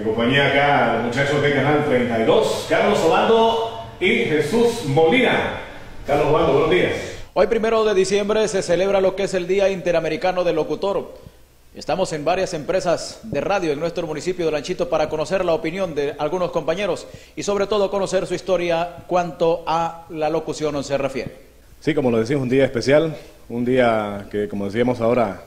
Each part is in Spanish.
En compañía acá los muchachos de Canal 32, Carlos Obando y Jesús Molina. Carlos Obando, buenos días. Hoy primero de diciembre se celebra lo que es el Día Interamericano del Locutor. Estamos en varias empresas de radio en nuestro municipio de Lanchito para conocer la opinión de algunos compañeros y sobre todo conocer su historia cuanto a la locución se refiere. Sí, como lo decimos, un día especial, un día que como decíamos ahora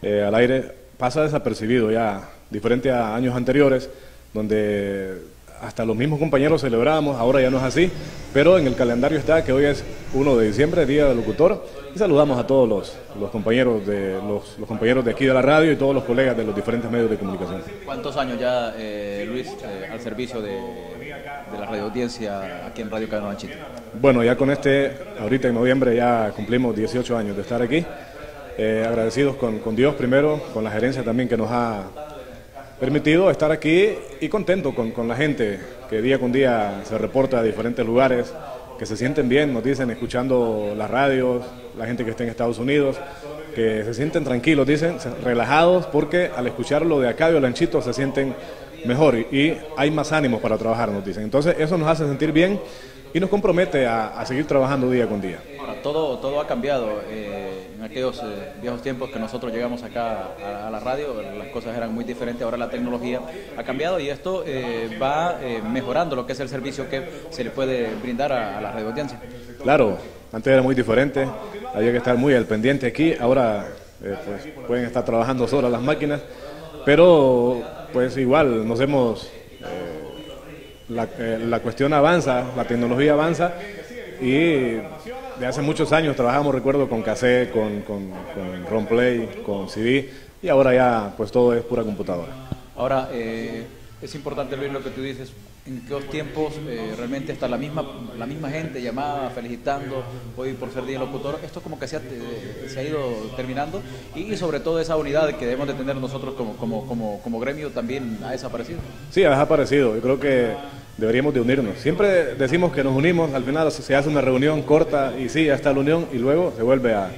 eh, al aire pasa desapercibido ya, diferente a años anteriores, donde hasta los mismos compañeros celebrábamos, ahora ya no es así, pero en el calendario está que hoy es 1 de diciembre, Día del Locutor, y saludamos a todos los, los compañeros de los, los, compañeros de aquí de la radio y todos los colegas de los diferentes medios de comunicación. ¿Cuántos años ya, eh, Luis, eh, al servicio de, de la radio audiencia aquí en Radio Cadena? Bueno, ya con este, ahorita en noviembre ya cumplimos 18 años de estar aquí, eh, agradecidos con, Dios primero, con la gerencia también que nos ha permitido estar aquí y contento con, la gente que día con día se reporta a diferentes lugares, que se sienten bien, nos dicen, escuchando las radios, la gente que está en Estados Unidos, que se sienten tranquilos, dicen, relajados, porque al escucharlo de acá de Olanchito se sienten mejor y, y hay más ánimos para trabajar, nos dicen. Entonces eso nos hace sentir bien y nos compromete a, a seguir trabajando día con día. Ahora, todo, todo ha cambiado. Eh, en aquellos eh, viejos tiempos que nosotros llegamos acá a, a, la radio, las cosas eran muy diferentes. Ahora la tecnología ha cambiado y esto eh, va eh, mejorando lo que es el servicio que se le puede brindar a, a la radio audiencia. Claro, antes era muy diferente. Había que estar muy al pendiente aquí. Ahora pues, pueden estar trabajando solas las máquinas. Pero pues igual nos hemos la, eh, la, cuestión avanza, la tecnología avanza y de hace muchos años trabajamos, recuerdo, con cassette, con, con, con Romplay, con CD y ahora ya pues todo es pura computadora. Ahora, eh, es importante ver lo que tú dices, en qué tiempos eh, realmente está la misma, la misma gente llamada, felicitando hoy por ser día locutor, esto como que se ha, eh, se ha ido terminando y, y, sobre todo esa unidad que debemos de tener nosotros como, como, como, como gremio también ha desaparecido. Sí, ha desaparecido, yo creo que deberíamos de unirnos. Siempre decimos que nos unimos, al final se hace una reunión corta y sí, ya está la unión y luego se vuelve a,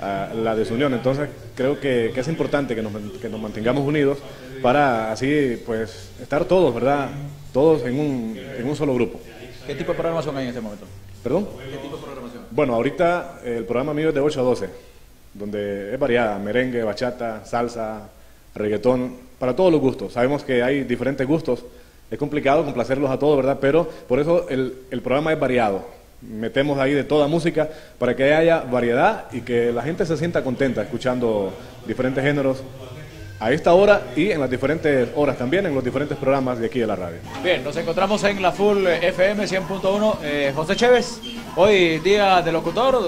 a la desunión. Entonces creo que, que es importante que nos, que nos, mantengamos unidos para así pues estar todos, ¿verdad? Todos en un, en un solo grupo. ¿Qué tipo de programación hay en este momento? ¿Perdón? ¿Qué tipo de programación? Bueno, ahorita el programa mío es de 8 a 12, donde es variada, merengue, bachata, salsa, reggaetón, para todos los gustos. Sabemos que hay diferentes gustos, es complicado complacerlos a todos, ¿verdad? Pero por eso el, el programa es variado metemos ahí de toda música para que haya variedad y que la gente se sienta contenta escuchando diferentes géneros a esta hora y en las diferentes horas también, en los diferentes programas de aquí de la radio. Bien, nos encontramos en la Full FM 100.1. Eh, José Chévez, hoy día de locutor,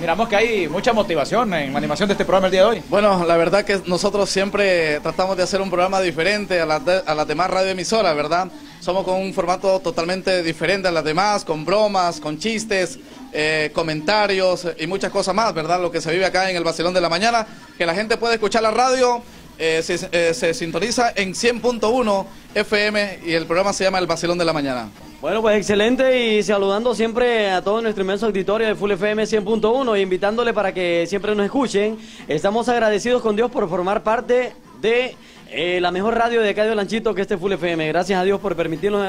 miramos que hay mucha motivación en la animación de este programa el día de hoy. Bueno, la verdad que nosotros siempre tratamos de hacer un programa diferente a las de, a las demás radioemisoras, ¿verdad? Somos con un formato totalmente diferente a las demás, con bromas, con chistes, eh, comentarios y muchas cosas más, ¿verdad? Lo que se vive acá en el Vacilón de la Mañana, que la gente puede escuchar la radio, eh, se, eh, se, sintoniza en 100.1 FM y el programa se llama El Vacilón de la Mañana. Bueno, pues excelente y saludando siempre a todo nuestro inmenso auditorio de Full FM 100.1 e invitándole para que siempre nos escuchen. Estamos agradecidos con Dios por formar parte de eh, la mejor radio de acá Lanchito que este Full FM. Gracias a Dios por permitirnos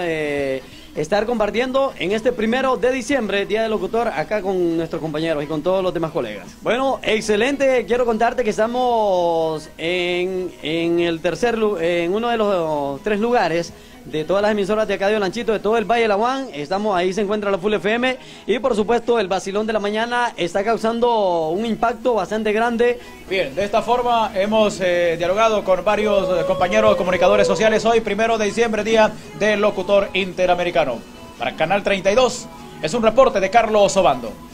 estar compartiendo en este primero de diciembre, Día del Locutor, acá con nuestros compañeros y con todos los demás colegas. Bueno, excelente. Quiero contarte que estamos en, en el tercer, en uno de los tres lugares de todas las emisoras de acá de Olanchito, de todo el Valle de la Juan. Estamos ahí, se encuentra la Full FM. Y por supuesto, el vacilón de la mañana está causando un impacto bastante grande. Bien, de esta forma hemos eh, dialogado con varios eh, compañeros comunicadores sociales hoy, primero de diciembre, día del locutor interamericano. Para Canal 32, es un reporte de Carlos Obando.